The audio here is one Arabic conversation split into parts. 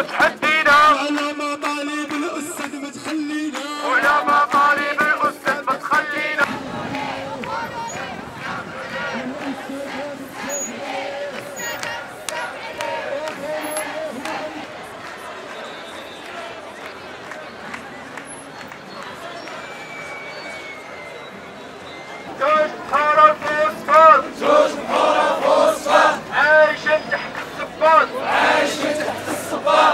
وتحدينا على مطالب الأستاذ ما تخلينا وعلى مطالب الأستاذ ما تخلينا جوج بحارة فوسفات جوج بحارة فوسفات عايشين تحت الصباط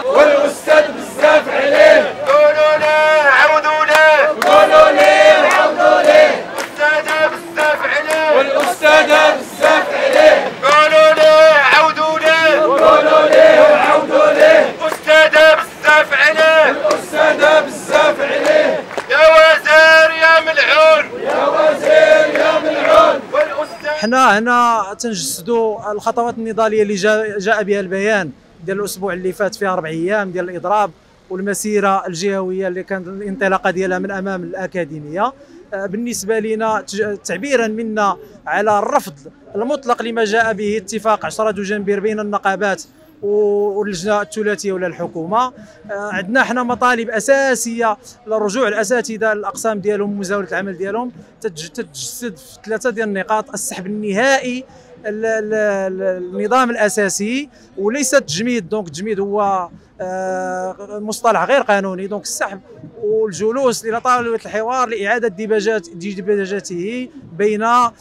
والأستاذ بزاف عليه. قولوا ليه عودوا ليه قولوا ليه عودوا ليه أستاذ بزاف عليه. والأستاذ بزاف عليه. قولوا ليه عودوا ليه قولوا ليه عودوا ليه أستاذ بزاف عليه. الاستاذ بزاف عليه. يا وزير يا ملعون. يا وزير يا ملعون. والأستاذ حنا هنا تنجسدوا الخطوات النضالية اللي جاء بها البيان. ديال الأسبوع اللي فات فيها أربع أيام ديال الإضراب والمسيرة الجهوية اللي كانت الانطلاقة ديالها من أمام الأكاديمية. آه، بالنسبة لنا تعبيرا منا على الرفض المطلق لما جاء به اتفاق 10 دجنبير بين النقابات واللجنة الثلاثية ولا الحكومة. آه، عندنا حنا مطالب أساسية لرجوع الأساتذة الاقسام ديالهم مزاوله العمل ديالهم. تتج- تتجسد في ثلاثة ديال النقاط. السحب النهائي ال- ال- ال- النظام الأساسي. وليس التجميد. donc التجميد هو آه، مصطلح غير قانوني. donc السحب والجلوس إلى طاوله الحوار لإعادة ديباجات ديباجاته بين آه،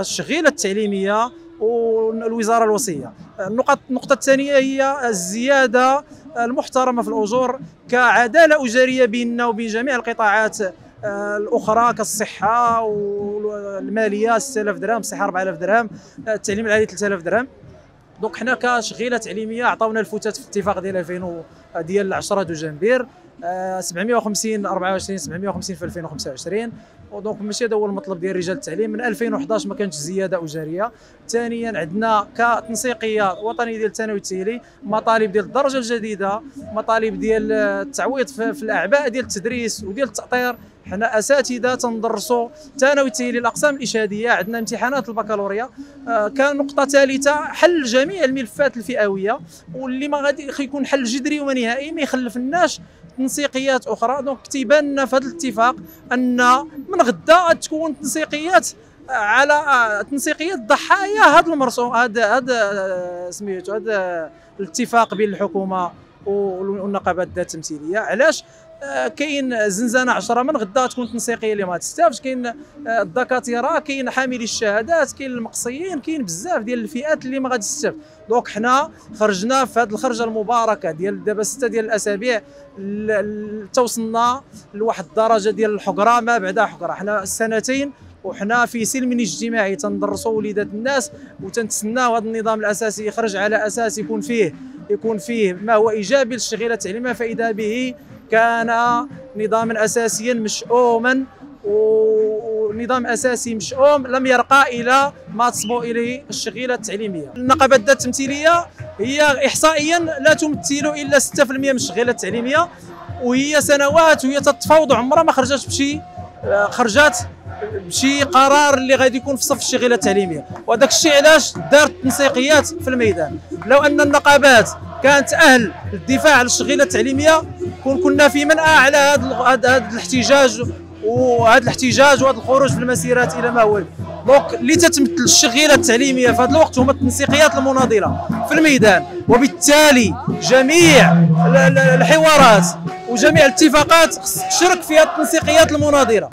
الشغيله التعليمية والوزارة الوصية. النقط النقطة الثانية هي الزيادة المحترمة في الأجور كعدالة اجاريه بيننا وبين جميع القطاعات آه، الأخرى كالصحة والمالية 6000 درهم الصحه 4000 درهم التعليم العالي 3000 درهم. donc حنا كشغيلة تعليمية عطاونا الفتات في الاتفاق ديال 2000 و- ديال 10 دجنبير 750 24 750 في 2025 و donc ماشي هذا هو المطلب ديال رجال التعليم. من 2011 ما كانتش زيادة أجارية. ثانيا عندنا كتنسيقية وطنيه ديال الثانوي التاهيلي مطالب ديال الدرجة الجديدة مطالب ديال التعويض في, الأعباء ديال التدريس وديال التأطير. حنا أساتذة تندرسوا ثانوي التاهيلي الأقسام الاشهاديه عندنا امتحانات البكالوريا. آه، كنقطه ثالثة حل جميع الملفات الفئوية. واللي ما غادي يكون حل جذري ونهائي ما يخلفناش تنسيقيات أخرى. دونك تيبان لنا في هذا الاتفاق أن من غدا تكون تنسيقيات على تنسيقيات ضحايا هذا المرسوم هذا هذا سميتو هذا الاتفاق بين الحكومة والنقابات التمثيلية. علاش؟ كاين زنزانة 10 من غدا تكون تنسيقية اللي ما تستافش كاين آه، الدكاتره كاين حاملي الشهادات كاين المقصيين كاين بزاف ديال الفئات اللي ما غادي تستافد دونك حنا خرجنا في هذه الخرجة المباركة ديال دابا ستة ديال الأسابيع توصلنا لواحد الدرجة ديال الحقرة ما بعدها حقرة. حنا سنتين وحنا في سلم اجتماعي تندرسوا وليدات الناس وتنتسناو هذا النظام الأساسي يخرج على أساس يكون فيه يكون فيه ما هو إيجابي للشغيلة التعليميه فاذا به. كان نظاما أساسيا مشؤوما ونظام أساسي مشؤوم لم يرقى إلى ما تصبو إليه الشغيلة التعليمية. النقابات التمثيلية هي احصائيا لا تمثل إلا 6% من الشغيلة التعليمية وهي سنوات وهي تتفاوض عمرها ما خرجت بشي آه، خرجت بشي قرار اللي غادي يكون في صف الشغيلة التعليمية وهذاك الشيء علاش دارت تنسيقيات في الميدان لو أن النقابات كانت أهل الدفاع عن الشغيلة التعليمية. كون كنا في منأى على هذا الاحتجاج وهذا الاحتجاج وهذا الخروج في المسيرات إلى ما هو. دونك اللي تتمثل الشغيلة التعليمية في هذا الوقت هما التنسيقيات المناضلة في الميدان. وبالتالي جميع ال- ال- الحوارات وجميع الاتفاقات تشرك فيها التنسيقيات المناضلة.